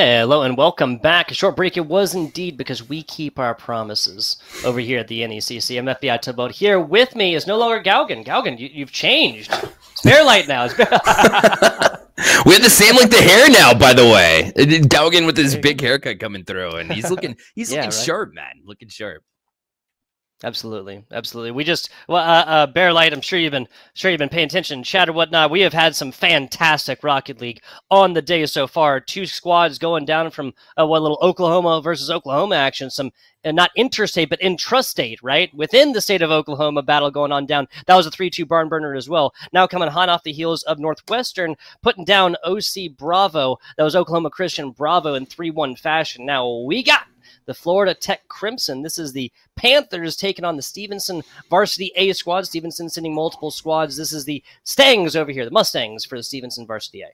Hello and welcome back. A short break it was indeed because we keep our promises over here at the NECC. I'm FBI Tugboat. Here with me is no longer Gaugen. Gaugen, you, have changed. It's Bearlight now. we have the same length of hair now, by the way. Uh, Gaugen with his big haircut coming through, and he's looking he's yeah, looking right? sharp, man. Looking sharp. Absolutely, absolutely. We just well, uh, uh, Bearlight. I'm sure you've been sure you've been paying attention, chat or whatnot. We have had some fantastic Rocket League on the day so far. Two squads going down from uh, what little Oklahoma versus Oklahoma action. Some uh, not interstate but intrastate, right within the state of Oklahoma battle going on down. That was a three-two barn burner as well. Now coming hot off the heels of Northwestern putting down OC Bravo. That was Oklahoma Christian Bravo in three-one fashion. Now we got the Florida Tech Crimson. This is the Panthers taking on the Stevenson Varsity A squad. Stevenson sending multiple squads. This is the Stangs over here, the Mustangs for the Stevenson Varsity A.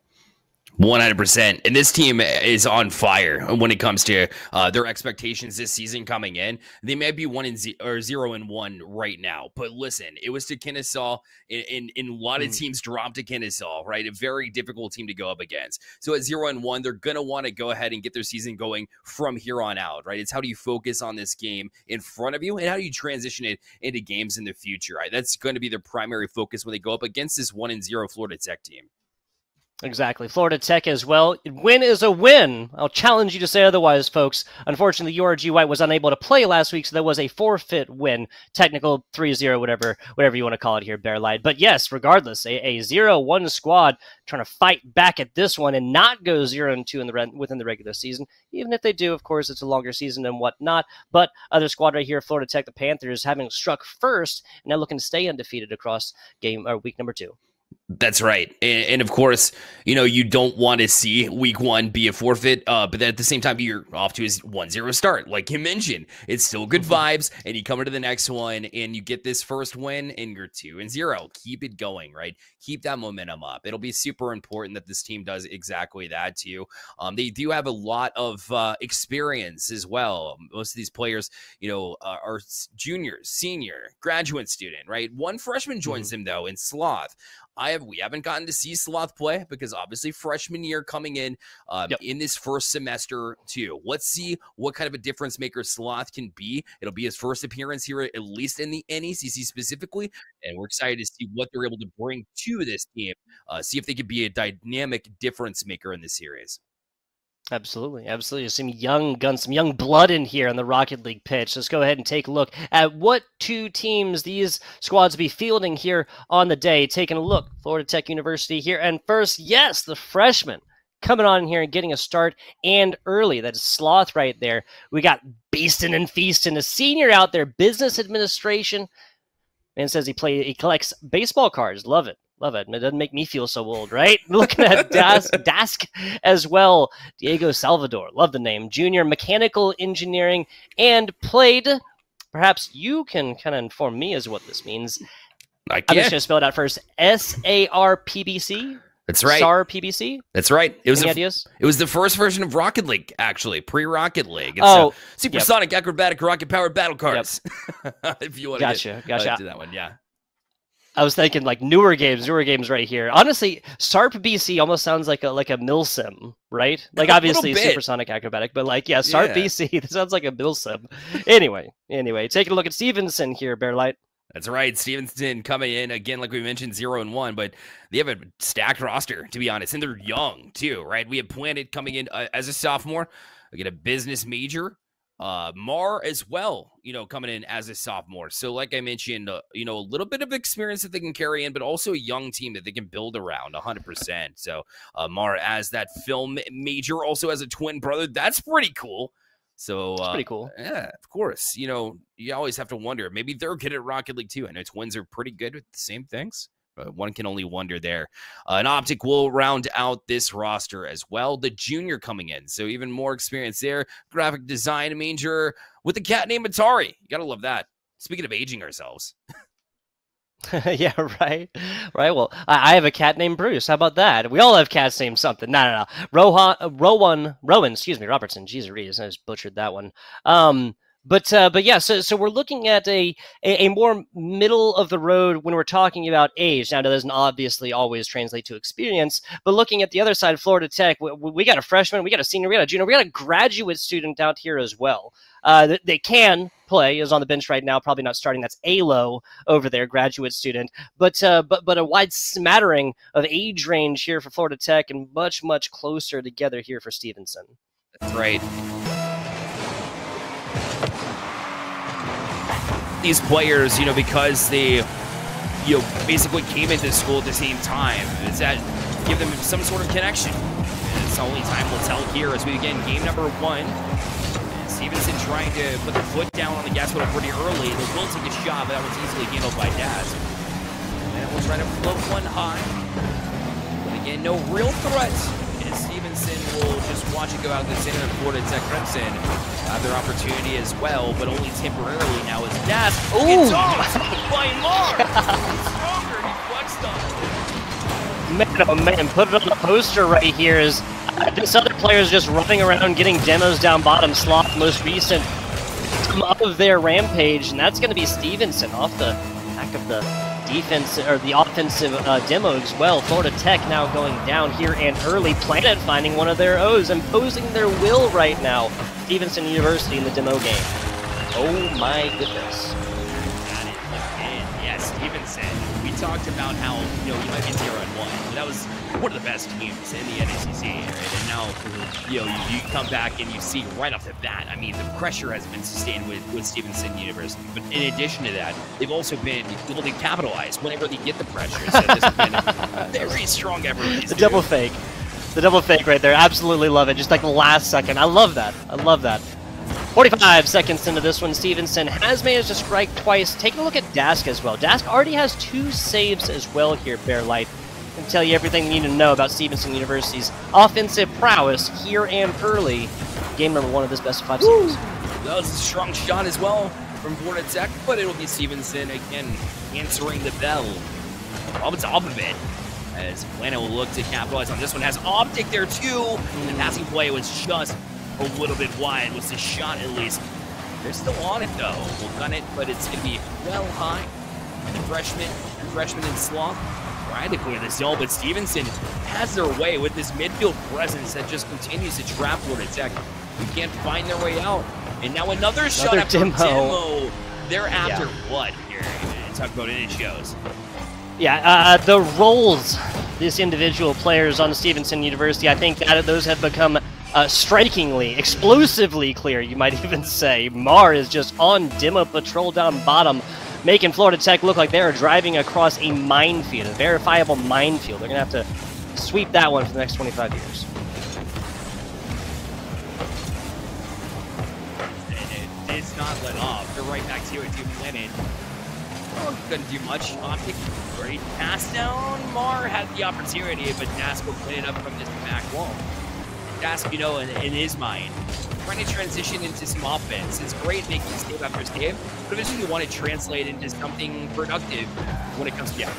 100%. And this team is on fire when it comes to uh, their expectations this season coming in. They may be one in ze- or zero and one right now. But listen, it was to Kennesaw, and, and, a lot of hmm. teams dropped to Kennesaw, right? A very difficult team to go up against. So at zero and one, they're going to want to go ahead and get their season going from here on out, right? It's how do you focus on this game in front of you and how do you transition it into games in the future, right? That's going to be their primary focus when they go up against this one and zero Florida Tech team. Exactly. Florida Tech as well. Win is a win. I'll challenge you to say otherwise, folks. Unfortunately, URG White was unable to play last week, so there was a forfeit win. Technical 3-0, whatever whatever you want to call it here, Bearlight. But yes, regardless, a, a 0-1 squad trying to fight back at this one and not go 0-2 in the within the regular season. Even if they do, of course, it's a longer season and whatnot. But other squad right here, Florida Tech, the Panthers, having struck first, and now looking to stay undefeated across game or week number two. That's right. And, and, of course, you know, you don't want to see week one be a forfeit, uh, but at the same time, you're off to his 1 0 start. Like you mentioned, it's still good mm-hmm. vibes, and you come into the next one and you get this first win, and you're 2 and 0. Keep it going, right? Keep that momentum up. It'll be super important that this team does exactly that too. Um, they do have a lot of uh, experience as well. Most of these players, you know, uh, are juniors, senior, graduate student, right? One freshman joins mm-hmm. him, though, in Sloth. I have we haven't gotten to see Sloth play because obviously freshman year coming in um, yep. in this first semester too. Let's see what kind of a difference maker Sloth can be. It'll be his first appearance here, at least in the NECC specifically, and we're excited to see what they're able to bring to this team. Uh, see if they could be a dynamic difference maker in this series. Absolutely, absolutely. Some young guns, some young blood in here on the Rocket League pitch. Let's go ahead and take a look at what two teams these squads be fielding here on the day. Taking a look, Florida Tech University here. And first, yes, the freshman coming on here and getting a start and early. That is Sloth right there. We got Beastin' and Feastin', a senior out there, business administration. Man says he play he collects baseball cards. Love it. Love it. And it doesn't make me feel so old, right? Looking at Dask, Dask as well. Diego Salvador. Love the name. Junior mechanical engineering and played. Perhaps you can kind of inform me as what this means. I am just going to spell it out first. S A R P B C. That's right. SAR PBC. That's right. It was Any ideas? It was the first version of Rocket League, actually, pre-Rocket League. It's oh, supersonic yep. acrobatic rocket powered battle cars. Yep. if you want to gotcha, get, gotcha. Uh, to that one, yeah. I was thinking like newer games, newer games right here. Honestly, SARP BC almost sounds like a like a milsim, right? Like obviously supersonic acrobatic, but like yeah, SARP yeah. BC. This sounds like a milsim. anyway, anyway, taking a look at Stevenson here, Bearlight. That's right. Stevenson coming in again, like we mentioned, zero and one, but they have a stacked roster, to be honest, and they're young too, right? We have Planet coming in uh, as a sophomore. We get a business major uh Mar as well, you know, coming in as a sophomore. So like I mentioned, uh, you know, a little bit of experience that they can carry in, but also a young team that they can build around 100%. So uh Mar as that film major also as a twin brother, that's pretty cool. So uh, pretty cool. Yeah, of course. You know, you always have to wonder. Maybe they're good at Rocket League too. I know twins are pretty good with the same things. But one can only wonder there. Uh, an optic will round out this roster as well. The junior coming in, so even more experience there. Graphic design major with a cat named Atari. You gotta love that. Speaking of aging ourselves. yeah, right. Right. Well, I, have a cat named Bruce. How about that? We all have cats named something. No, no, no. Rohan, uh, Rowan, Rowan, excuse me, Robertson. Jesus, I just butchered that one. Um, But uh, but yeah, so so we're looking at a, a, a more middle of the road when we're talking about age. Now, that doesn't obviously always translate to experience, but looking at the other side, Florida Tech, we, we got a freshman, we got a senior, we got a junior, we got a graduate student out here as well. Uh, they can play is on the bench right now, probably not starting. That's Alo over there, graduate student, but uh, but but a wide smattering of age range here for Florida Tech, and much much closer together here for Stevenson. That's right. These players, you know, because they, you know, basically came into school at the same time. Is that give them some sort of connection? And it's only time will tell here as we begin game number one. Stevenson trying to put the foot down on the gas pedal pretty early. They will take a shot, but that was easily handled by Dask. And we'll try to float one high. But again, no real threats Stevenson will just watch it go out the center of Florida Tech Crimson. Have their opportunity as well, but only temporarily now as Das Ooh. by Mark. Stronger, he flexed on Man, oh man, put it on the poster right here is uh, this other player is just running around getting demos down bottom slot, most recent Come up of their rampage, and that's going to be Stevenson off the back of the defense or the offensive uh, demo as well. Florida Tech now going down here and early. Planet finding one of their O's, imposing their will right now. Stevenson University in the demo game. Oh my goodness. Yes, Stevenson. We talked about how you know you might be zero and one, that was one of the best teams in the NECC, right? And now, you know, you, you, come back and you see right off the bat, I mean, the pressure has been sustained with, with Stevenson University. But in addition to that, they've also been able to capitalize whenever they get the pressure. So this has been very strong effort. The double fake. The double fake right there. Absolutely love it. Just like the last second. I love that. I love that. 45 seconds into this one, Stevenson has managed to strike twice. Taking a look at Dask as well. Dask already has two saves as well here, Bearlight and tell you everything you need to know about Stevenson University's offensive prowess here and early. Game number one of this best of five series. That was a strong shot as well from Florida Tech, but it'll be Stevenson again answering the bell. Off top of it, as Atlanta will look to capitalize on this one. Has Optic there too. And the passing play was just a little bit wide. Was the shot at least? They're still on it though. We'll gun it, but it's gonna be well high. The freshman, freshman in Sloth trying to clear the zone, but Stevenson has their way with this midfield presence that just continues to trap Florida Tech. We can't find their way out. And now another, another shot after demo. demo. They're after yeah. what here? Talk about it, it shows. Yeah, uh, the roles this individual players on Stevenson University, I think that those have become uh, strikingly, explosively clear, you might even say. Mar is just on demo patrol down bottom, making Florida Tech look like they are driving across a minefield, a verifiable minefield. They're going to have to sweep that one for the next 25 years. it's not let off. They're right back to it. Do Lennon. Oh, couldn't do much. Optic great pass down. Mar had the opportunity, but will clean it up from this back wall. Know, in, in his mind, trying to transition into some offense. It's great making stave after stave, but eventually you want to translate into something productive when it comes to yeah,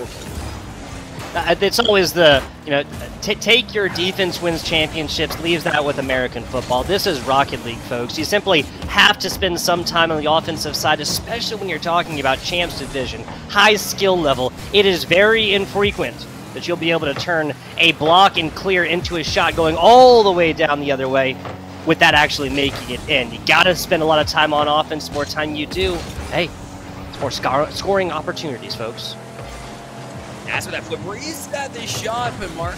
uh, it's always the you know take your defense wins championships leaves that with american football. This is rocket league folks. You simply have to spend some time on the offensive side especially when you're talking about champs division high skill level. It is very infrequent that you'll be able to turn a block and clear into a shot going all the way down the other way with that actually making it in. You got to spend a lot of time on offense. More time you do, hey, it's more scar- scoring opportunities, folks. That's what that flipper, is that the shot, but Mark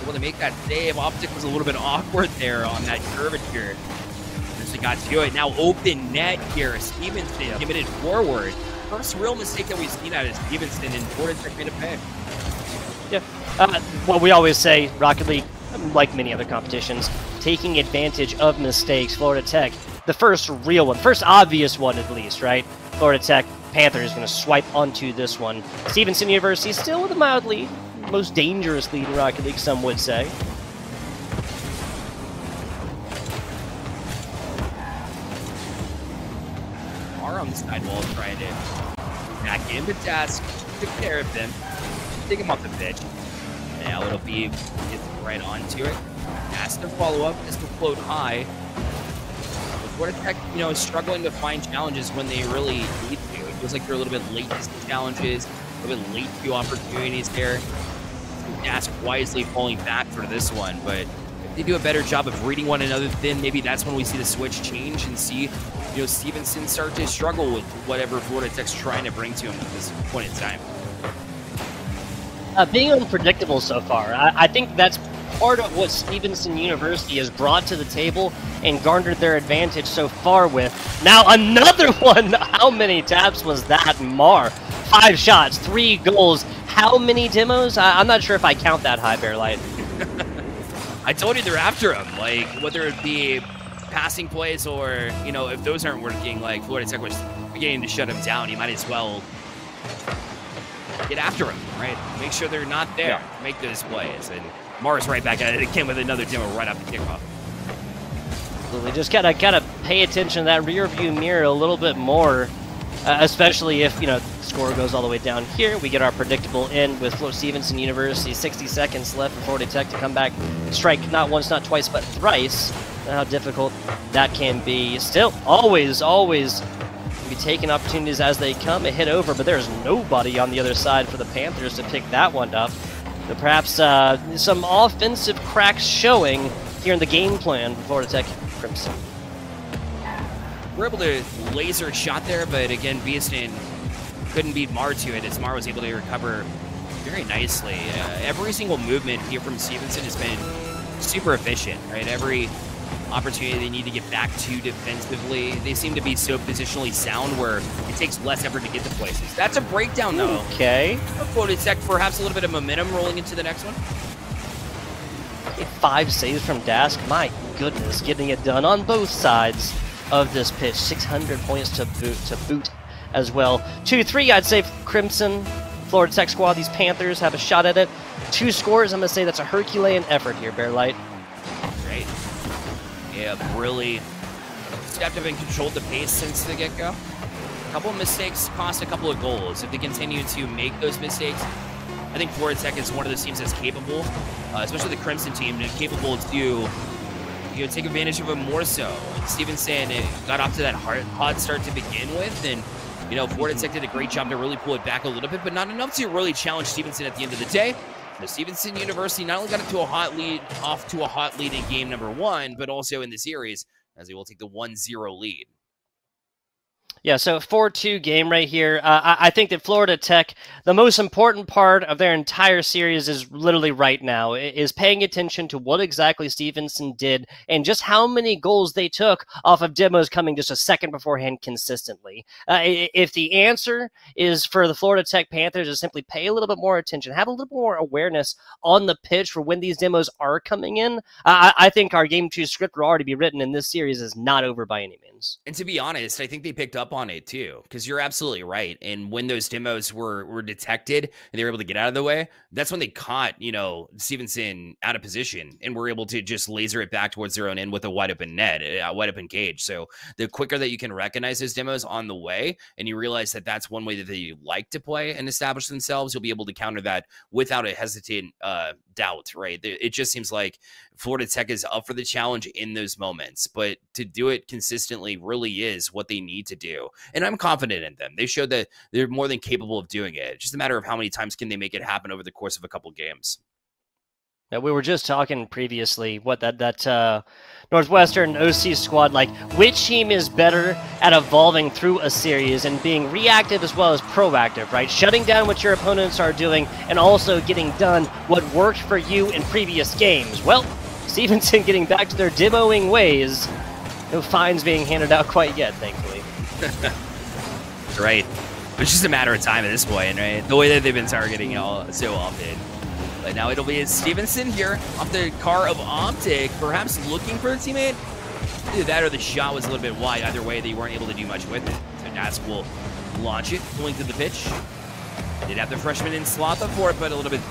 able to make that save. Optic was a little bit awkward there on that curvature. Just got to it. Now open net here. Stevenson yep. giving it forward. First real mistake that we've seen out of Stevenson and Tech made a pick. Yeah. Uh, we always say Rocket League, like many other competitions, taking advantage of mistakes. Florida Tech, the first real one, first obvious one at least, right? Florida Tech, Panthers going to swipe onto this one. Stevenson University still with a mild lead, most dangerous lead in Rocket League, some would say. Are on the sidewall trying to back in the task, took care of them, take him off the pitch. Now it'll be right onto it. Has to follow up. This will float high. Florida Tech, you know, is struggling to find challenges when they really need to. It feels like they're a little bit late to challenges, a little bit late to opportunities there. Dask wisely falling back for this one, but if they do a better job of reading one another, then maybe that's when we see the switch change and see, you know, Stevenson start to struggle with whatever Florida Tech's trying to bring to him at this point in time. Uh, being unpredictable so far, I, I think that's part of what Stevenson University has brought to the table and garnered their advantage so far with. Now another one! How many taps was that, Mar? Five shots, three goals. How many demos? I am not sure if I count that high, Bearlight. I told you they're after him. Like, whether it be passing plays or, you know, if those aren't working, like Florida Tech was beginning to shut him down, He might as well get after him, right? Make sure they're not there. Yeah. Make those plays. And Mars right back at it again with another demo right off the kickoff. We just gotta gotta pay attention to that rear view mirror a little bit more, uh, especially if you know the score goes all the way down here. We get our predictable end with Flo Stevenson University. 60 seconds left for Florida Tech to come back, strike not once, not twice, but thrice. How difficult that can be. Still, always, always be taking opportunities as they come. A hit over, but there's nobody on the other side for the Panthers to pick that one up. But perhaps uh, some offensive cracks showing here in the game plan for Florida Tech Crimson. We're able to laser shot there, but again, Beastin' couldn't beat Mar to it as Mar was able to recover very nicely. Uh, every single movement here from Stevenson has been super efficient, right? Every opportunity they need to get back to defensively. They seem to be so positionally sound where it takes less effort to get to places. That's a breakdown, though. Okay. Quoted Tech, perhaps a little bit of momentum rolling into the next one. Five saves from Dask. My goodness, getting it done on both sides of this pitch. 600 points to boot, to boot as well. 2-3, I'd say Crimson. Florida Tech squad, these Panthers have a shot at it. Two scores, I'm going to say that's a Herculean effort here, Bearlight. Have really stepped up and controlled the pace since the get-go. A couple of mistakes cost a couple of goals. If they continue to make those mistakes, I think Florida Tech is one of those teams that's capable, uh, especially the Crimson team, capable to you know, take advantage of it more so. Stevenson got off to that hard, hot start to begin with, and you know, Florida Tech did a great job to really pull it back a little bit, but not enough to really challenge Stevenson at the end of the day. The Stevenson University not only got into a hot lead, off to a hot lead in game number one, but also in the series as they will take the 1-0 lead. Yeah, so 4-2 game right here. Uh, I, I, think that Florida Tech, the most important part of their entire series is literally right now, is paying attention to what exactly Stevenson did and just how many goals they took off of demos coming just a second beforehand consistently. Uh, if the answer is for the Florida Tech Panthers to simply pay a little bit more attention, have a little more awareness on the pitch for when these demos are coming in, I, I think our game two script will already be written and this series is not over by any means. And to be honest, I think they picked up on it too, because you're absolutely right. And when those demos were were detected and they were able to get out of the way, that's when they caught you know Stevenson out of position and were able to just laser it back towards their own end with a wide open net, a wide open cage. So the quicker that you can recognize those demos on the way, and you realize that that's one way that they like to play and establish themselves, you'll be able to counter that without a hesitant uh, doubt. Right? It just seems like Florida Tech is up for the challenge in those moments, but to do it consistently really is what they need to do. And I'm confident in them. They showed that they're more than capable of doing it. It's just a matter of how many times can they make it happen over the course of a couple games. Now, we were just talking previously what that that uh, Northwestern OC squad like which team is better at evolving through a series and being reactive as well as proactive, right? Shutting down what your opponents are doing and also getting done what worked for you in previous games. Well, Stevenson getting back to their demoing ways. No fines being handed out quite yet, thankfully. right. It's just a matter of time at this point, right? The way that they've been targeting y'all so often. But now it'll be Stevenson here off the car of Optic, perhaps looking for a teammate. Either that or the shot was a little bit wide. Either way, they weren't able to do much with it. So Dask will launch it, pulling to the pitch. Did have the freshman in Slotha for it, but a little bit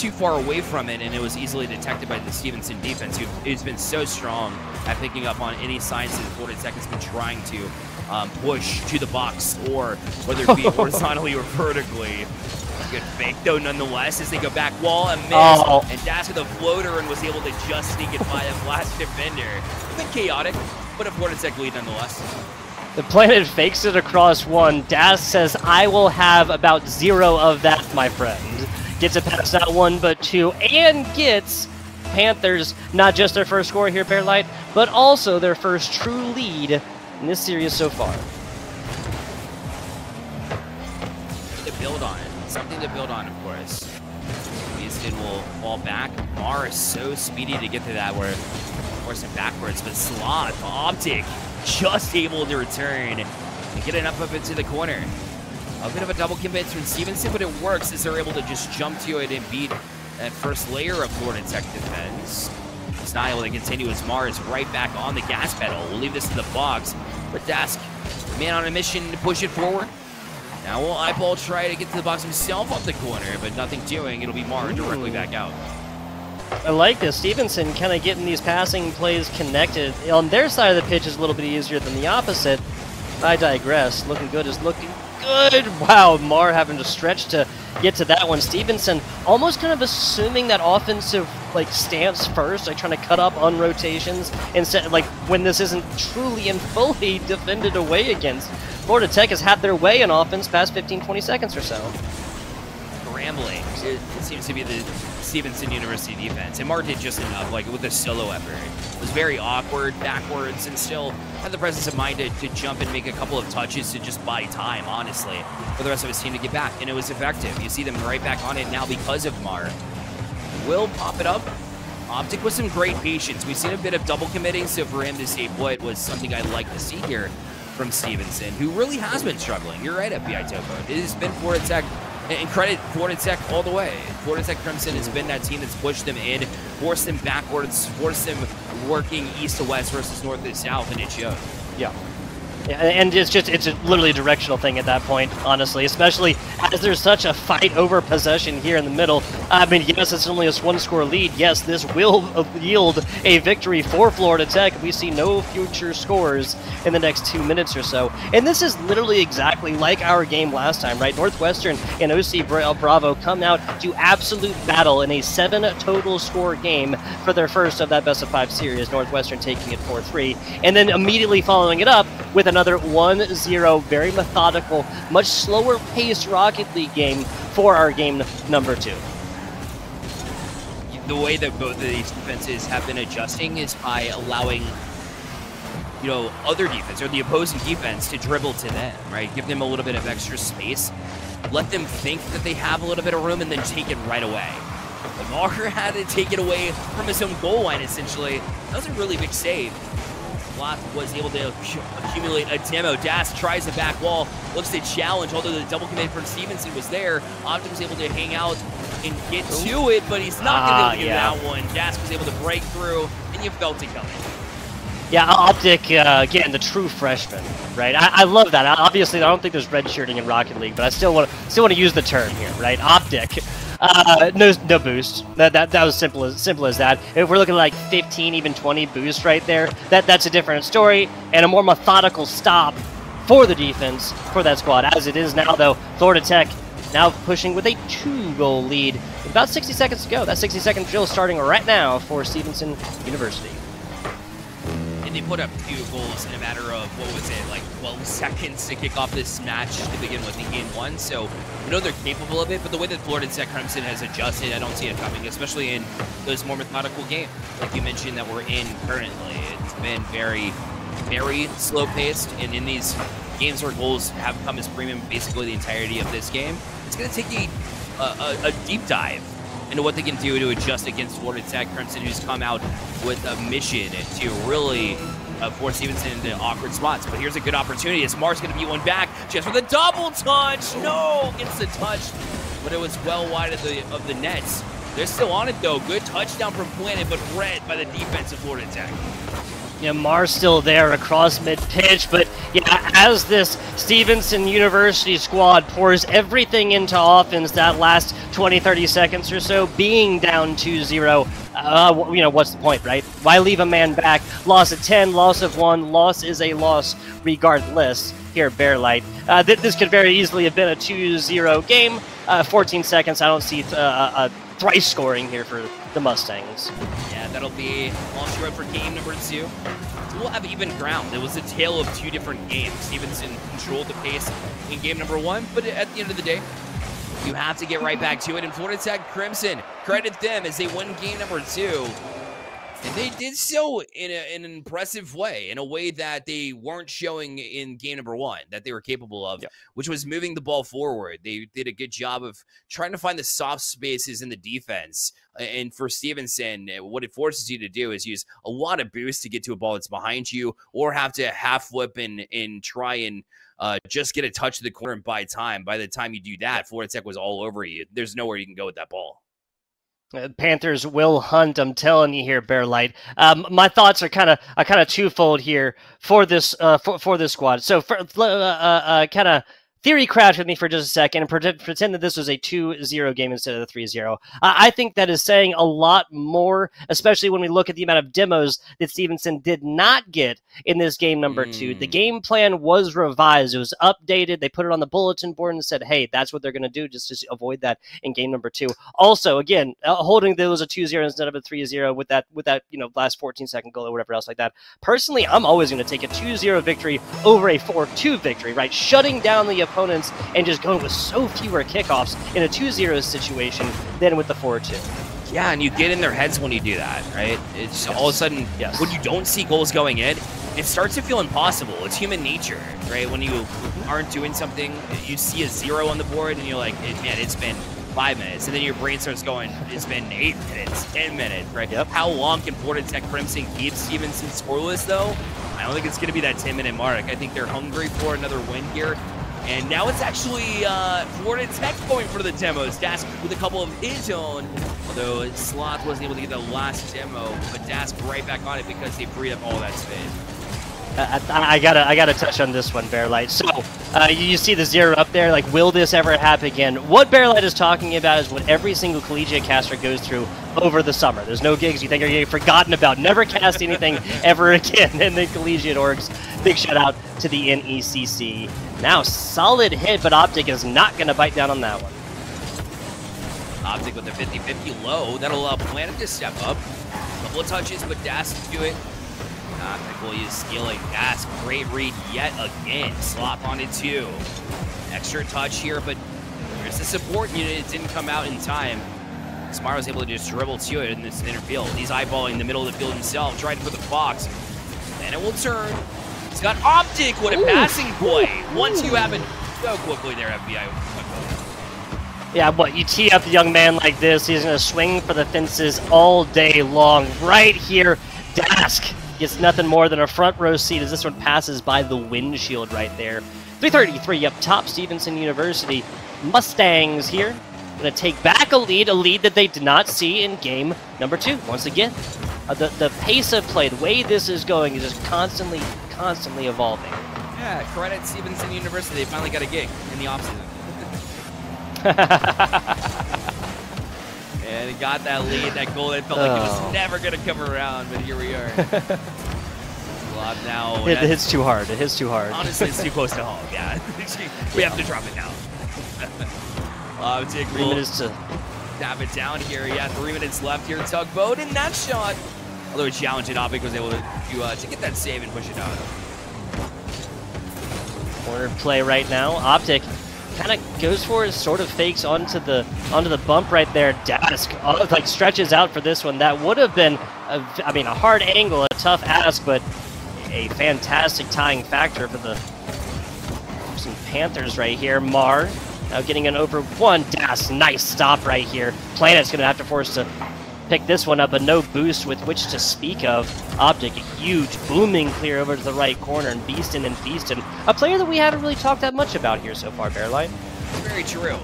too far away from it, and it was easily detected by the Stevenson defense, who has been so strong at picking up on any signs that Florida Tech has been trying to um, push to the box, or whether it be horizontally or vertically. Good fake, though, nonetheless, as they go back wall and miss. Oh. And Dash with a floater and was able to just sneak it by a flash defender. A bit chaotic, but a Florida Tech lead nonetheless. The planet fakes it across one. Das says, I will have about zero of that, my friend. Gets it past not one, but two, and gets Panthers not just their first score here, Bearlight, but also their first true lead in this series so far. To build on it. Something to build on, of course. Houston will fall back. Mar is so speedy to get to that where forcing backwards, but Sloth, Optic, just able to return and get it up up into the corner. A bit of a double commit from Stevenson, but it works as they're able to just jump to it and beat that first layer of Florida Tech defense. It's not able to continue as Mars right back on the gas pedal. We'll leave this to the box. But Dask, man on a mission to push it forward. Now will Eyeball try to get to the box himself up the corner, but nothing doing. It'll be Mar directly back out. I like this. Stevenson kind of getting these passing plays connected. On their side of the pitch is a little bit easier than the opposite. I digress. Looking good is looking good. Wow, Mar having to stretch to get to that one. Stevenson almost kind of assuming that offensive like stance first, like trying to cut up on rotations instead like when this isn't truly and fully defended away against. Florida Tech has had their way in offense past 15, 20 seconds or so. Rambling. It, it seems to be the Stevenson University defense. And Mar did just enough, like with a solo effort. It was very awkward, backwards, and still had the presence of mind to, to jump and make a couple of touches to just buy time, honestly, for the rest of his team to get back. And it was effective. You see them right back on it now because of Mar. Will pop it up. Optic with some great patience. We've seen a bit of double committing, so for him to stay put was something I'd like to see here from Stevenson, who really has been struggling. You're right, FBI Topo. It has been Florida Tech and credit Tech all the way. Tech Crimson has been that team that's pushed them in, forced them backwards, forced them working east to west versus north to south, and it showed. Yeah. Yeah, and it's just it's a literally directional thing at that point, honestly. Especially as there's such a fight over possession here in the middle. I mean, yes, it's only a one-score lead. Yes, this will yield a victory for Florida Tech. We see no future scores in the next two minutes or so, and this is literally exactly like our game last time, right? Northwestern and OC Bravo come out to absolute battle in a seven total score game for their first of that best of five series. Northwestern taking it 4-3, and then immediately following it up with another 1-0, very methodical, much slower paced Rocket League game for our game number two. The way that both of these defenses have been adjusting is by allowing you know, other defense or the opposing defense to dribble to them, right? Give them a little bit of extra space. Let them think that they have a little bit of room and then take it right away. Lamar had to take it away from his own goal line, essentially. That was a really big save. Sloth was able to accumulate a demo. Das tries the back wall, looks to challenge, although the double command from Stevenson was there. Optic was able to hang out and get to it, but he's not going to be able to get yeah. that one. Das was able to break through, and you felt it coming. Yeah, Optic, uh, again, the true freshman, right? I, I, love that. Obviously, I don't think there's redshirting in Rocket League, but I still want to still want to use the term here, right? Optic uh, no, no boost. That, that that was simple as simple as that. If we're looking at like 15, even 20 boost right there, that that's a different story and a more methodical stop for the defense for that squad. As it is now, though, Florida Tech now pushing with a two-goal lead. About 60 seconds to go. That 60-second drill starting right now for Stevenson University and they put up two goals in a matter of, what was it, like 12 seconds to kick off this match to begin with in game one. So we know they're capable of it, but the way that Florida Tech Crimson has adjusted, I don't see it coming, especially in those more methodical games, like you mentioned that we're in currently. It's been very, very slow paced, and in these games where goals have come as premium basically the entirety of this game, it's going to take a, a, a deep dive into what they can do to adjust against Florida Tech. Crimson, who's come out with a mission to really uh, force Stevenson into awkward spots. But here's a good opportunity as Mark's going to be one back just for the double touch. No, gets the touch, but it was well wide of the of the nets. They're still on it though. Good touchdown from Planet, but read by the defense of Florida Tech. Yeah, Mar's still there across mid-pitch, but yeah, as this Stevenson University squad pours everything into offense that last 20, 30 seconds or so, being down 2-0, uh, you know, what's the point, right? Why leave a man back? Loss of 10, loss of 1, loss is a loss regardless here, Bearlight. Uh, th this could very easily have been a 2-0 game. Uh, 14 seconds, I don't see uh, a thrice scoring here for the Mustangs. Yeah, that'll be launch road for game number two. We'll have even ground. It was a tale of two different games. Stevenson controlled the pace in game number one, but at the end of the day, you have to get right back to it. And Florida Tech Crimson, credit them as they win game number two. And they did so in, a, in, an impressive way, in a way that they weren't showing in game number one that they were capable of, yep. which was moving the ball forward. They did a good job of trying to find the soft spaces in the defense. And for Stevenson, what it forces you to do is use a lot of boost to get to a ball that's behind you, or have to half flip and, and try and uh, just get a touch to the corner and buy time. By the time you do that, Florida Tech was all over you. There's nowhere you can go with that ball. Uh, Panthers will hunt. I'm telling you here, Bearlight. Um, my thoughts are kind of are kind of twofold here for this uh, for for this squad. So for uh, uh, uh kind of theory crash with me for just a second and pretend, pretend that this was a 2-0 game instead of the 3-0. I think that is saying a lot more, especially when we look at the amount of demos that Stevenson did not get in this game number mm. two. The hmm. game plan was revised. It was updated. They put it on the bulletin board and said, hey, that's what they're going to do just to avoid that in game number two. Also, again, uh, holding that was a 2-0 instead of a 3-0 with that, with that, you know, last 14 second goal or whatever else like that. Personally, I'm always going to take a 2-0 victory over a 4-2 victory, right? Shutting down the opponents and just going with so fewer kickoffs in a 2-0 situation than with the 4-2. Yeah, and you get in their heads when you do that, right? It's yes. all of a sudden yes. when you don't see goals going in, it starts to feel impossible. It's human nature, right? When you aren't doing something, you see a zero on the board, and you're like, man, it's been five minutes, and then your brain starts going, it's been eight minutes, ten minutes, right? Yep. How long can Florida Tech Crimson keep Stevenson scoreless, though? I don't think it's going to be that 10 minute mark. I think they're hungry for another win here. And now it's actually uh, Florida Tech going for the demos. Dask with a couple of his own. Although Sloth wasn't able to get the last demo, but Dask right back on it because they freed up all that space. Uh, I, I, gotta, I gotta touch on this one, Bearlight. So, uh, you see the zero up there. Like, will this ever happen again? What Bearlight is talking about is what every single collegiate caster goes through over the summer. There's no gigs you think are getting forgotten about. Never cast anything ever again in the collegiate orgs. Big shout out to the NECC. Now, solid hit, but Optic is not going to bite down on that one. Optic with the 50-50 low. That'll allow Planet to step up. Couple of touches, but Dask do it. Ah, Technical is scaling. Dask, great read yet again. Slop on it too. Extra touch here, but there's the support unit. It didn't come out in time. Smart was able to just dribble to it in this inner field. He's eyeballing the middle of the field himself, trying to put the box. And it will turn. He's got Optic. What a Ooh. passing play. Once you have it so quickly there, FBI. Yeah, but you tee up a young man like this, he's going to swing for the fences all day long. Right here, Dask gets nothing more than a front row seat as this one passes by the windshield right there. 333 up top, Stevenson University. Mustangs here going to take back a lead, a lead that they did not see in game number two. Once again, uh, the, the pace of play, the way this is going is just constantly, constantly evolving. Yeah, credit Stevenson University. They finally got a gig in the offseason. and he got that lead, that goal that felt oh. like it was never going to come around, but here we are. now. It, it hits too hard. It hits too hard. Honestly, it's too close to home. Yeah, we have to drop it now. Uh, take three minutes to tap it down here. Yeah, three minutes left here. Tugboat and that shot. Although challenging, Optic was able to, to, uh, to get that save and push it out. Corner play right now. Optic kind of goes for it, sort of fakes onto the onto the bump right there. Dask uh, like stretches out for this one. That would have been, a, I mean, a hard angle, a tough ask, but a fantastic tying factor for the some Panthers right here. Mar now getting an over one. Das, nice stop right here. Planet's going to have to force to pick this one up, but no boost with which to speak of. Optic, a huge booming clear over to the right corner, and Beastin' and Feastin', a player that we haven't really talked that much about here so far, Bearlight. Very true.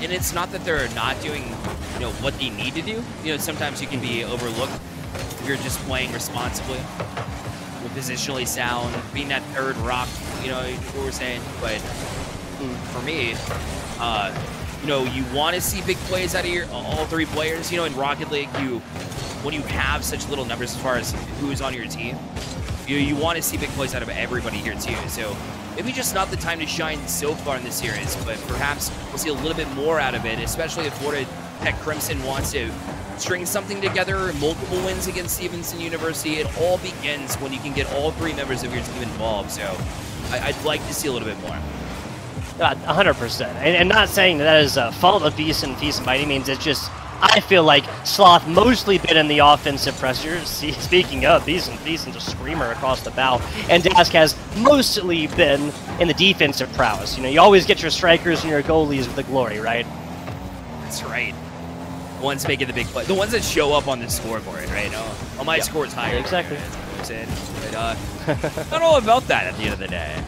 And it's not that they're not doing, you know, what they need to do. You know, sometimes you can be overlooked if you're just playing responsibly, positionally sound, being that third rock, you know, what we're saying. But for me, uh, you know, you want to see big plays out of your all three players. You know, in Rocket League, you when you have such little numbers as far as who's on your team, you you want to see big plays out of everybody here too. So maybe just not the time to shine so far in the series, but perhaps we'll see a little bit more out of it, especially if Florida Tech Crimson wants to string something together, multiple wins against Stevenson University. It all begins when you can get all three members of your team involved. So I, would like to see a little bit more. Uh, 100%. And, and not saying that, that is a fault of Beast and Feast by any means. It's just I feel like Sloth mostly been in the offensive pressure. See, speaking of, Beeson, Beeson's a screamer across the bow. And Dask has mostly been in the defensive prowess. You know, you always get your strikers and your goalies with the glory, right? That's right. The Ones making the big play. The ones that show up on the scoreboard, right? Oh, oh my score is higher. Yeah, exactly. But, uh, I don't know about that at the end of the day.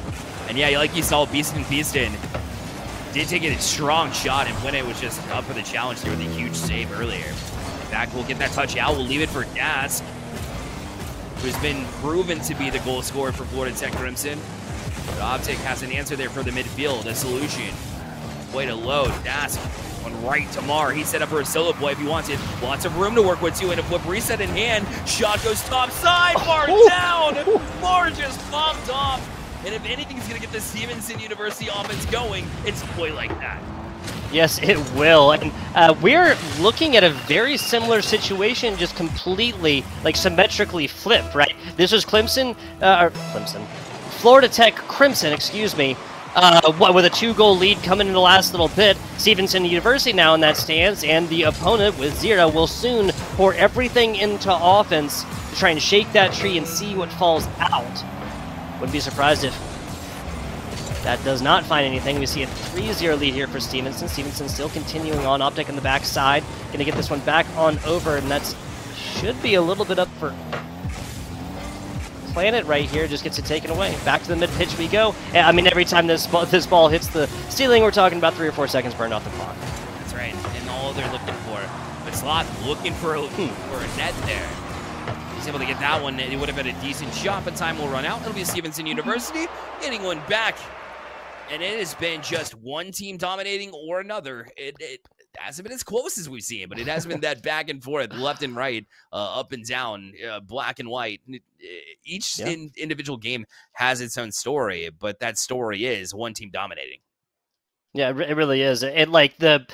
And yeah, like you saw, Beeston Beeston did take a strong shot, and when it was just up for the challenge there with a huge save earlier. Back will get that touch out. We'll leave it for Dask, who's been proven to be the goal scorer for Florida Tech Crimson. But Optic has an answer there for the midfield, a solution. Way to load. Dask on right to Mar. He's set up for a solo play if he wants it. Lots of room to work with, too, and a flip reset in hand. Shot goes top side. Mar oh. down. Mar just popped off. And if anything's going to get the Stevenson University offense going, it's play like that. Yes, it will. And uh, we're looking at a very similar situation, just completely, like, symmetrically flipped, right? This was Clemson, uh, or Clemson, Florida Tech Crimson, excuse me, uh, with a two-goal lead coming in the last little bit. Stevenson University now in that stance, and the opponent with zero will soon pour everything into offense to try and shake that tree and see what falls out. Wouldn't be surprised if that does not find anything. We see a 3-0 lead here for Stevenson. Stevenson still continuing on. Optic in the backside. Going to get this one back on over, and that should be a little bit up for Planet right here. Just gets it taken away. Back to the mid-pitch we go. I mean, every time this ball, this ball hits the ceiling, we're talking about three or four seconds burned off the clock. That's right, and all they're looking for. But Sloth looking for a, hmm. for a net there able to get that one. It would have been a decent shot, but time will run out. It'll be Stevenson University getting one back. And it has been just one team dominating or another. It, it hasn't been as close as we've seen, but it has been that back and forth, left and right, uh, up and down, uh, black and white. Each yeah. in, individual game has its own story, but that story is one team dominating. Yeah, it really is. It like the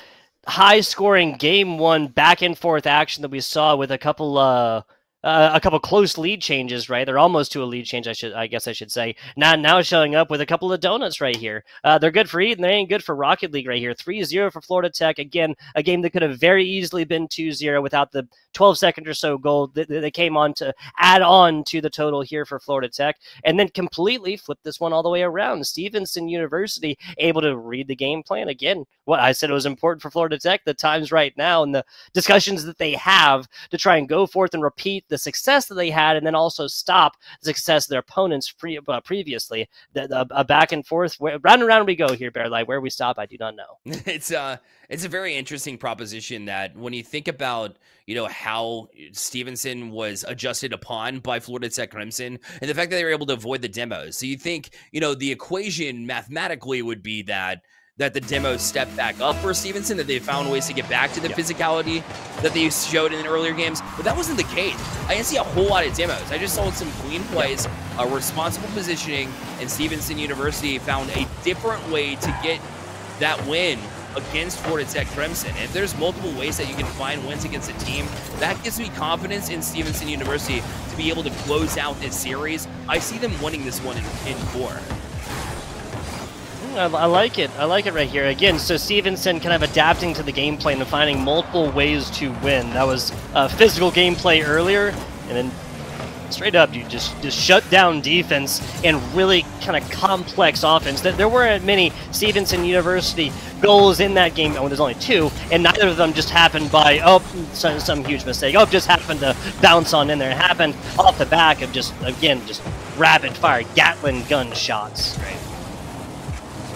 high scoring game one back and forth action that we saw with a couple uh uh, a couple close lead changes, right? They're almost to a lead change, I should, I guess I should say. Now, now showing up with a couple of donuts right here. Uh, they're good for Eden. They ain't good for Rocket League right here. 3-0 for Florida Tech. Again, a game that could have very easily been 2-0 without the 12 second or so goal that, that came on to add on to the total here for Florida Tech, and then completely flip this one all the way around. Stevenson University able to read the game plan again. What I said it was important for Florida Tech. The times right now and the discussions that they have to try and go forth and repeat the success that they had, and then also stop the success of their opponents pre- uh, previously. The, the, a back and forth, where, round and round we go here, Bearlight. Where we stop, I do not know. it's uh, it's a very interesting proposition that when you think about you know how Stevenson was adjusted upon by Florida Tech Crimson, and the fact that they were able to avoid the demos. So you think you know the equation mathematically would be that that the demos stepped back up for Stevenson, that they found ways to get back to the yeah. physicality that they showed in the earlier games. But that wasn't the case. I didn't see a whole lot of demos. I just saw some clean plays, yeah. uh, responsible positioning, and Stevenson University found a different way to get that win against Florida Tech Crimson. If there's multiple ways that you can find wins against a team, that gives me confidence in Stevenson University to be able to close out this series. I see them winning this one in, in four. I, I, like it. I like it right here. Again, so Stevenson kind of adapting to the game plan and finding multiple ways to win. That was uh, physical gameplay earlier, and then straight up, you just just shut down defense and really kind of complex offense. There weren't many Stevenson University goals in that game. Oh, there's only two, and neither of them just happened by oh some, some huge mistake. Oh, just happened to bounce on in there. It happened off the back of just again just rapid fire Gatling gun shots. Right.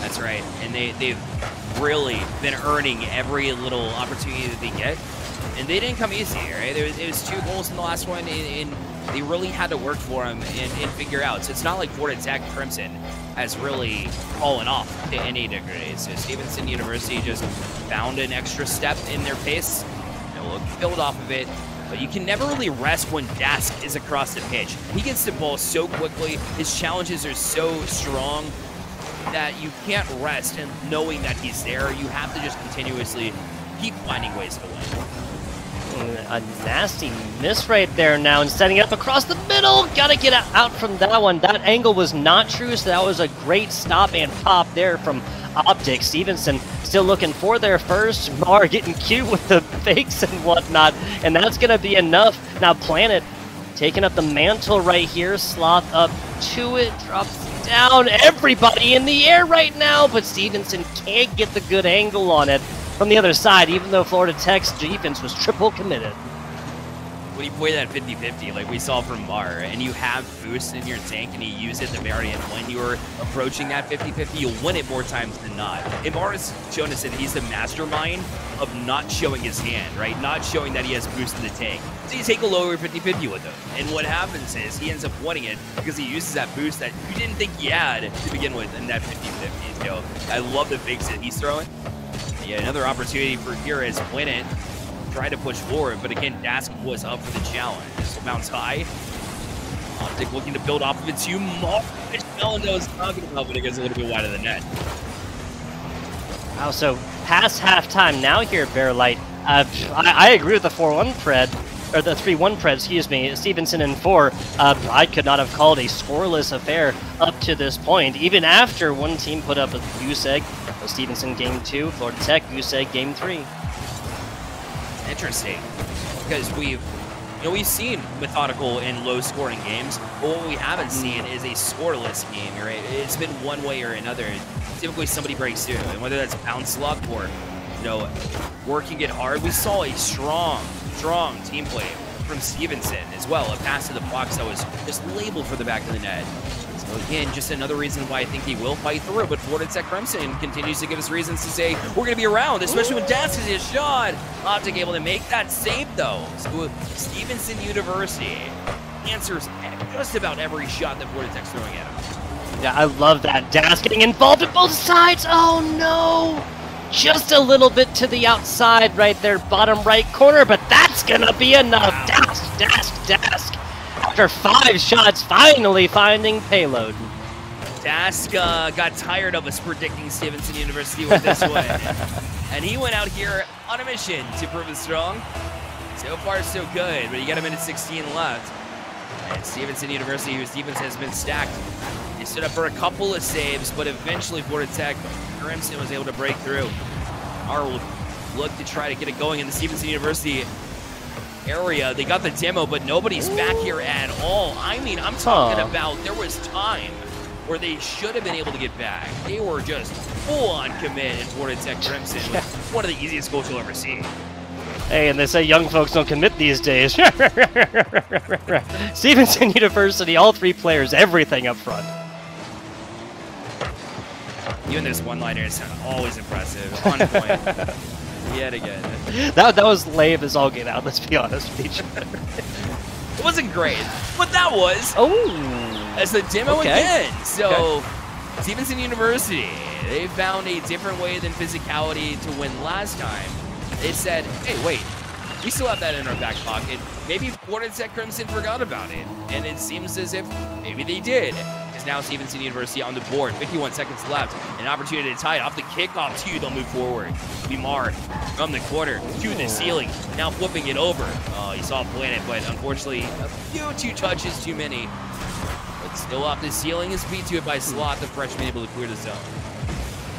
That's right. And they, they've really been earning every little opportunity that they get. And they didn't come easy, right? There was, it was two goals in the last one, and, and they really had to work for them and, and, figure out. So it's not like Florida Tech Crimson has really fallen off to any degree. So Stevenson University just found an extra step in their pace. And we'll build off of it. But you can never really rest when Dask is across the pitch. He gets the ball so quickly. His challenges are so strong that you can't rest and knowing that he's there. You have to just continuously keep finding ways to win. Mm, a nasty miss right there now and setting it up across the middle. Gotta get out from that one. That angle was not true, so that was a great stop and pop there from Optic. Stevenson still looking for their first. Mar getting cute with the fakes and whatnot, and that's gonna be enough. Now Planet taking up the mantle right here. Sloth up to it, drops down. Everybody in the air right now, but Stevenson can't get the good angle on it from the other side, even though Florida Tech's defense was triple committed. When you play that 50-50, like we saw from Mar, and you have boost in your tank and you use it at the very end when you're approaching that 50-50, you'll win it more times than not. And Mar has shown us that he's the mastermind of not showing his hand, right? Not showing that he has boost in the tank. So you take a lower 50-50 with him. And what happens is he ends up winning it because he uses that boost that you didn't think he had to begin with in that 50-50. So I love the fakes that he's throwing. Yeah, another opportunity for here is Planet trying to push forward, but again, Dask was up for the challenge. So bounce high. Optic looking to build off of it too much. Melando is talking about, but it gets a little bit wide of the net. Wow, so past halftime now here at Bearlight. Uh, I, I, agree with the 4-1 pred, or the 3-1 pred, excuse me, Stevenson in 4. Uh, I could not have called a scoreless affair up to this point, even after one team put up a goose egg. Stevenson game two, Florida Tech, you egg game three. Interesting, because we've you know, we've seen methodical and low-scoring games, but what we haven't mm-hmm. seen is a scoreless game, right? It's been one way or another. Typically, somebody breaks through, and whether that's bounce luck or, you know, working it hard, we saw a strong, strong team play from Stevenson as well. A pass to the box that was just labeled for the back of the net. Again, just another reason why I think he will fight through. But Florida Tech Crimson continues to give us reasons to say we're going to be around, especially when Dask is shot. Optic able to make that save though. So Stevenson University answers just about every shot that Florida Tech's throwing at him. Yeah, I love that. Dask getting involved at both sides. Oh no! Just a little bit to the outside right there, bottom right corner, but that's gonna be enough. Wow. Dask, Dask, Dask after five shots, finally finding payload. Dask uh, got tired of us predicting Stevenson University with this one. and he went out here on a mission to prove it strong. So far, so good, but you got a minute 16 left. And Stevenson University, whose defense has been stacked, they stood up for a couple of saves, but eventually Florida Tech, Crimson was able to break through. Our will look to try to get it going in the Stevenson University area. They got the demo, but nobody's back here at all. I mean, I'm talking huh. about there was time where they should have been able to get back. They were just full-on commit in Florida Tech Crimson with one of the easiest goals you'll ever see. Hey, and they say young folks don't commit these days. Stevenson University, all three players, everything up front. Even this one-liner is always impressive. On point. Yet again. That, that was lame as all get out, let's be honest with each other. it wasn't great, but that was. Oh. As the demo okay. again. So, okay. Stevenson University, they found a different way than physicality to win last time. They said, hey, wait, we still have that in our back pocket. Maybe Florida Tech Crimson forgot about it. And it seems as if maybe they did now Stevenson University on the board. 51 seconds left. An opportunity to tie it off the kickoff, too. They'll move forward. Limar from the corner to the ceiling. Now flipping it over. Oh, he saw Planet, but unfortunately, a few two touches too many. But still off the ceiling is beat to it by Slot, the freshman able to clear the zone.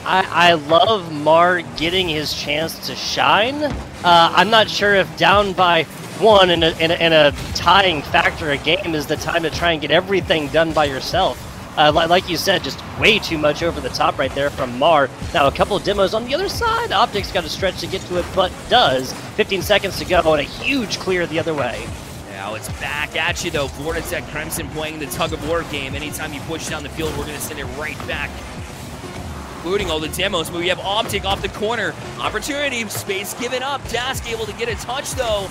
I, I love Mar getting his chance to shine. Uh, I'm not sure if down by one in a, in a, in a tying factor a game is the time to try and get everything done by yourself. Uh, like you said, just way too much over the top right there from Mar. Now, a couple of demos on the other side. Optics got a stretch to get to it, but does. 15 seconds to go, and a huge clear the other way. Now it's back at you, though. Florida Tech Crimson playing the tug-of-war game. Anytime you push down the field, we're going to send it right back including all the demos, but we have Optic off the corner. Opportunity, space given up. Dask able to get a touch, though.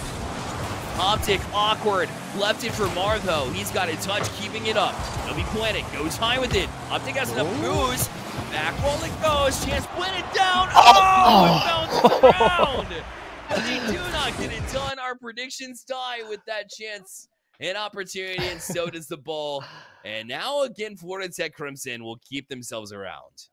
Optic awkward. Left it for Martho. He's got a touch, keeping it up. Nobby Planet goes high with it. Optic has enough boost. Back while it goes. Chance win it down. Oh, oh. it bounced around. But they do not get it done. Our predictions die with that chance and opportunity, and so does the ball. And now again, Florida Tech Crimson will keep themselves around.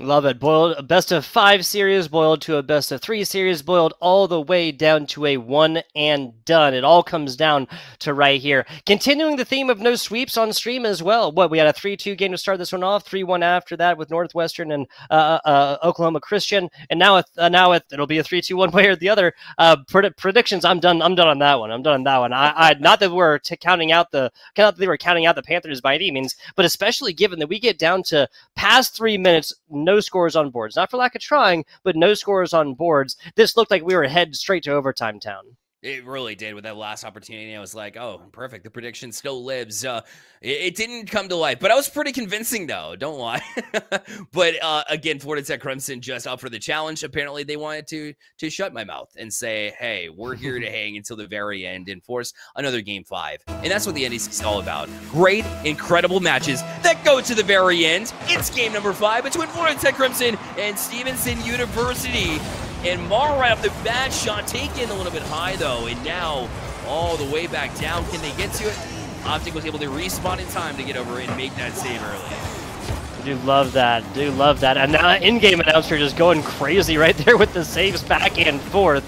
Love it. Boiled a best of five series, boiled to a best of three series, boiled all the way down to a one and done. It all comes down to right here. Continuing the theme of no sweeps on stream as well. What we had a three-two game to start this one off, three-one after that with Northwestern and uh, uh, uh Oklahoma Christian, and now uh, now it'll be a three-two one way or the other. Uh, pred- predictions. I'm done. I'm done on that one. I'm done on that one. I, I not that we're counting out the not that they were counting out the Panthers by any means, but especially given that we get down to past three minutes no scores on boards. Not for lack of trying, but no scores on boards. This looked like we were headed straight to overtime town. It really did with that last opportunity. I was like, oh, perfect. The prediction still lives. Uh, it, it, didn't come to life, but I was pretty convincing, though. Don't lie. but uh, again, Florida Tech Crimson just up for the challenge. Apparently, they wanted to to shut my mouth and say, hey, we're here to hang until the very end and force another game five. And that's what the NECC is all about. Great, incredible matches that go to the very end. It's game number five between Florida Tech Crimson and Stevenson University. And Mar right off the bat, shot taken a little bit high though, and now all the way back down. Can they get to it? Optic was able to respawn in time to get over and make that save early. Do love that. Do love that. And now in-game announcer just going crazy right there with the saves back and forth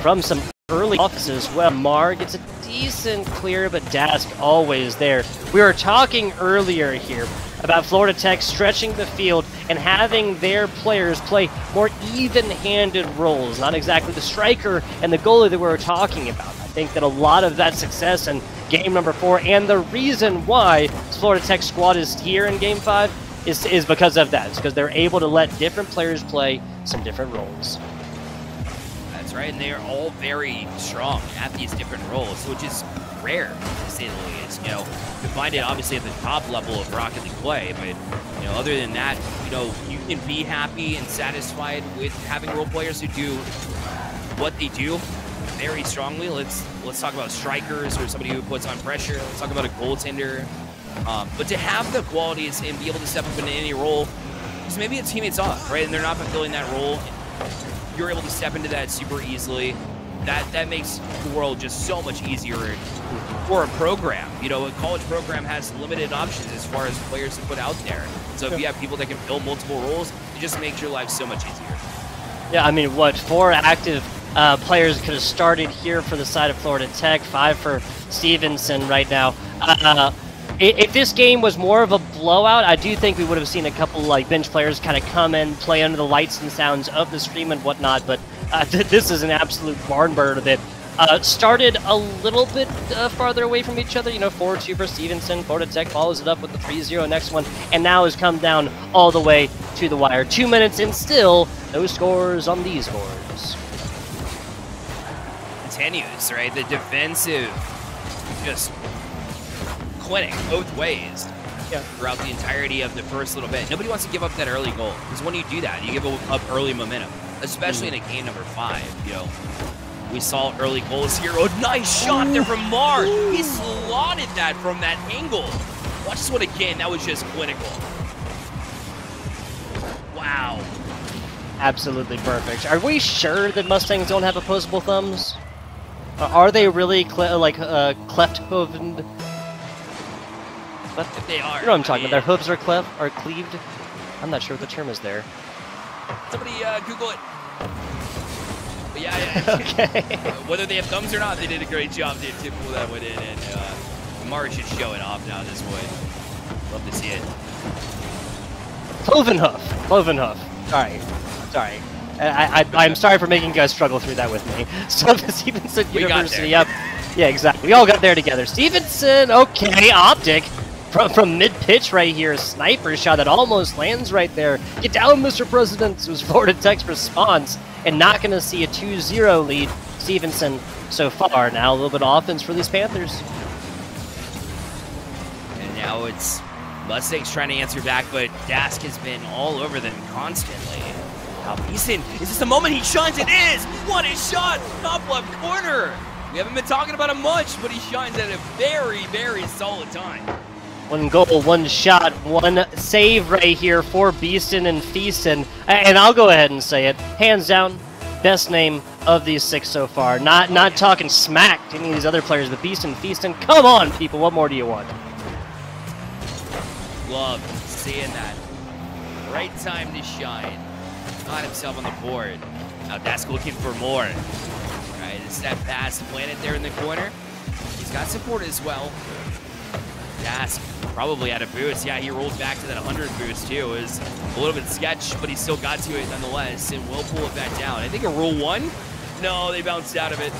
from some early offices. Well, Mar gets a decent clear, but Dask always there. We were talking earlier here about Florida Tech stretching the field and having their players play more even-handed roles, not exactly the striker and the goalie that we were talking about. I think that a lot of that success in game number four and the reason why Florida Tech squad is here in game five is, is because of that. It's because they're able to let different players play some different roles. Right, and they are all very strong at these different roles, which is rare, to say the least. You know, you find it obviously at the top level of Rocket League play, but you know, other than that, you know, you can be happy and satisfied with having role players who do what they do very strongly. Let's let's talk about strikers or somebody who puts on pressure. Let's talk about a goaltender. Um, but to have the qualities and be able to step up into any role, because maybe a teammate's off, right, and they're not fulfilling that role, you're able to step into that super easily that that makes the world just so much easier for a program. You know, a college program has limited options as far as players to put out there. So if you have people that can fill multiple roles, it just makes your life so much easier. Yeah, I mean, what four active uh, players could have started here for the side of Florida Tech, five for Stevenson right now. Uh, if this game was more of a blowout, I do think we would have seen a couple like bench players kind of come in, play under the lights and sounds of the stream and whatnot. But uh, this is an absolute barn burner that uh, started a little bit uh, farther away from each other. You know, 4-2 for Stevenson. Florida Tech follows it up with the 3-0 next one, and now has come down all the way to the wire. Two minutes and still no scores on these boards. Continues, right? The defensive just clinic both ways yeah. throughout the entirety of the first little bit. Nobody wants to give up that early goal because when you do that, you give up early momentum, especially mm. in a game number five. You know, we saw early goals here. Oh, nice shot there from Mar. He slotted that from that angle. Watch this one again. That was just clinical. Wow. Absolutely perfect. Are we sure that Mustangs don't have opposable thumbs? Are they really like uh, cleft if they are. You know what I'm talking I mean, about. Their hooves are cleft, are cleaved. I'm not sure what the term is there. Somebody uh, Google it. But yeah, yeah. okay. Whether they have thumbs or not, they did a great job to, to pull that one in. And uh, Marsh is showing off now this way. Love to see it. Clovenhoof. Clovenhoof. Sorry. Sorry. I, I, am sorry for making you guys struggle through that with me. So Stevenson University, yep. Yeah, exactly. We all got there together. Stevenson, okay, Optic from, from mid-pitch right here, sniper shot that almost lands right there. Get down, Mr. President, was Florida Tech's response, and not going to see a 2-0 lead. Stevenson so far. Now a little bit of offense for these Panthers. And now it's Mustangs trying to answer back, but Dask has been all over them constantly. Beastin', is this the moment he shines? It is! What a shot! Top left corner! We haven't been talking about him much, but he shines at a very, very solid time. One goal, one shot, one save right here for Beastin' and Feastin'. And I'll go ahead and say it. Hands down, best name of these six so far. Not not talking smack to any of these other players, but Beastin', Feastin', come on, people. What more do you want? Love seeing that. Right time to shine. Got himself on the board. Now Dask looking for more. All right, it's that pass planted there in the corner. He's got support as well. Dask probably out of boost. Yeah, he rolled back to that 100 boost too. It was a little bit sketch, but he still got to it nonetheless and will pull it back down. I think a rule one? No, they bounced out of it.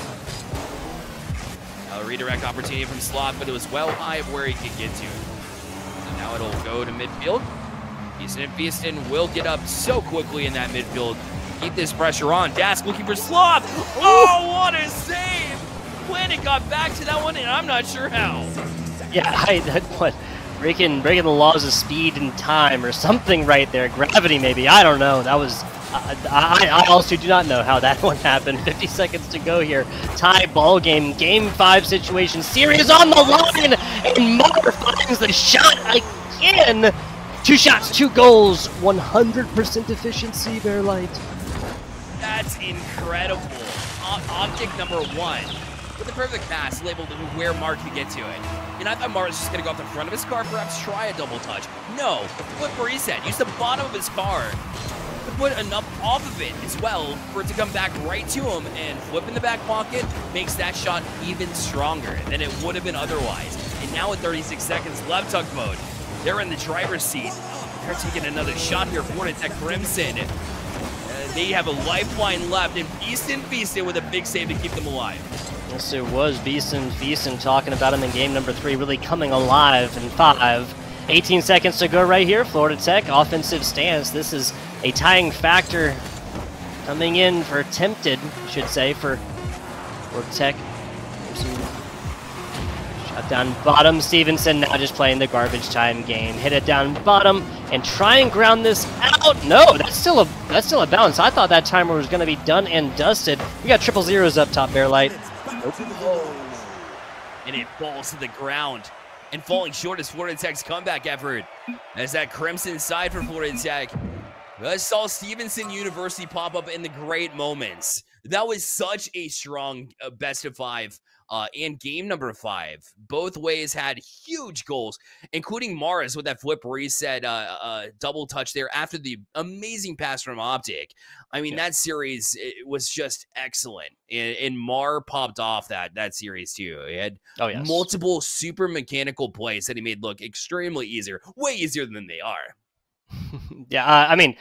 A redirect opportunity from Slot, but it was well high of where he could get to. So now it'll go to midfield. Beastin' and Beastin' will get up so quickly in that midfield. Keep this pressure on. Dask looking for Sloth. Oh, what a save! Planet got back to that one, and I'm not sure how. Yeah, I, that, what, breaking breaking the laws of speed and time or something right there. Gravity, maybe. I don't know. That was. I, I, also do not know how that one happened. 50 seconds to go here. Tie ball game. Game five situation. Series on the line. And Mar finds the shot again. Two shots, two goals, 100% efficiency, Bearlight. That's incredible. O object number one perfect pass labeled where Mark could get to it. And I thought Mark was just going to go off the front of his car, perhaps try a double touch. No, flip reset. Use the bottom of his car to put enough off of it as well for it to come back right to him and flip in the back pocket makes that shot even stronger than it would have been otherwise. And now with 36 seconds left tuck mode, they're in the driver's seat. They're taking another shot here for it at Crimson. Uh, they have a lifeline left, and Beastin' Beastin' with a big save to keep them alive. Yes, it was Beastin' Beastin' talking about him in game number three, really coming alive in five. 18 seconds to go right here. Florida Tech offensive stance. This is a tying factor coming in for tempted, should say, for Florida Tech. Shot down bottom. Stevenson now just playing the garbage time game. Hit it down bottom and try and ground this out. No, that's still a that's still a bounce. I thought that timer was going to be done and dusted. We got triple zeros up top, Bearlight. And it falls to the ground. And falling short is Florida Tech's comeback effort. As that crimson side for Florida Tech. I saw Stevenson University pop up in the great moments. That was such a strong uh, best of five uh, and game number five. Both ways had huge goals, including Mars with that flip reset uh, uh, double touch there after the amazing pass from Optic. I mean, yeah. that series was just excellent, and, and, Mar popped off that that series too. He had oh, yes. multiple super mechanical plays that he made look extremely easier, way easier than they are. yeah, uh, I mean,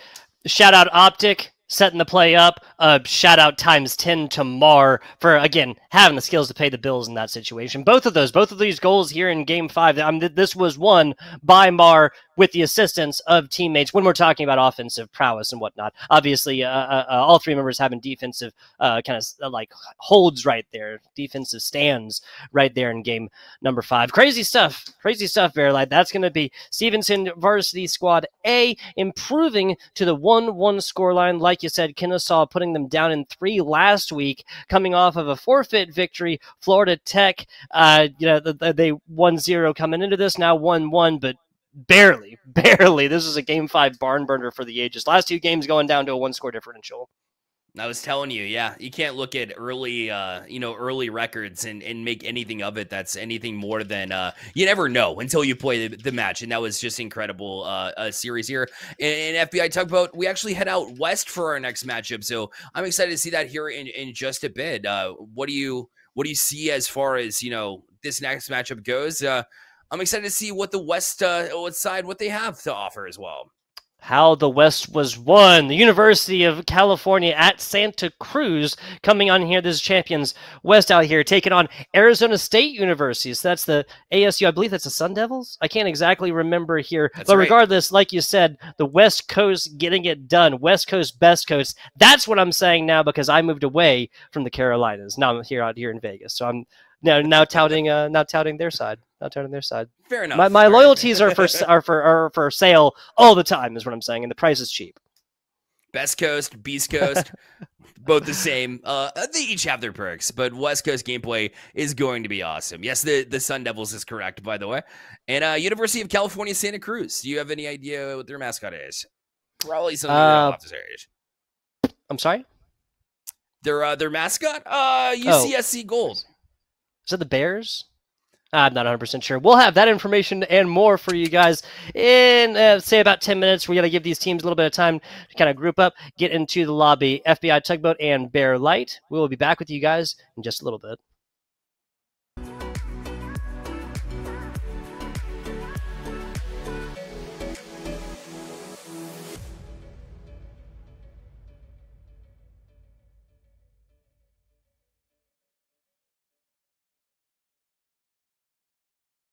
shout out Optic setting the play up. Uh, shout out times 10 to Mar for, again, having the skills to pay the bills in that situation. Both of those, both of these goals here in game five, I mean, this was won by Mar with the assistance of teammates when we're talking about offensive prowess and whatnot. Obviously, uh, uh, uh all three members having defensive uh, kind of uh, like holds right there, defensive stands right there in game number five. Crazy stuff, crazy stuff, Bearlight. That's going to be Stevenson Varsity Squad A improving to the 1 1 scoreline. Like you said, Kennesaw putting them down in three last week, coming off of a forfeit victory. Florida Tech, uh, you know, they won 0 coming into this, now 1 1, but barely, barely. This is a game five barn burner for the ages. Last two games going down to a one score differential. I was telling you, yeah, you can't look at early, uh, you know, early records and, and make anything of it that's anything more than uh, you never know until you play the, the match. And that was just incredible uh, a series here in, in, FBI Tugboat. We actually head out west for our next matchup, so I'm excited to see that here in, in just a bit. Uh, what do you what do you see as far as you know this next matchup goes? Uh, I'm excited to see what the West uh, what side what they have to offer as well. How the West was won. The University of California at Santa Cruz coming on here. This is Champions West out here taking on Arizona State University. So that's the ASU. I believe that's the Sun Devils. I can't exactly remember here. That's but right. regardless, like you said, the West Coast getting it done. West Coast, best coast. That's what I'm saying now because I moved away from the Carolinas. Now I'm here out here in Vegas. So I'm now now touting uh now touting their side. Not touting their side. Fair enough. My, my loyalties are for are for are for sale all the time is what I'm saying, and the price is cheap. Best Coast, Beast Coast, both the same. Uh, they each have their perks, but West Coast gameplay is going to be awesome. Yes, the, the Sun Devils is correct, by the way. And uh, University of California, Santa Cruz. Do you have any idea what their mascot is? Probably something uh, I'm sorry. Their uh, their mascot, uh, UCSC oh. Gold. Is that the Bears? I'm not 100% sure. We'll have that information and more for you guys in, uh, say, about 10 minutes. We're going to give these teams a little bit of time to kind of group up, get into the lobby. FBI Tugboat and Bearlight. We will be back with you guys in just a little bit.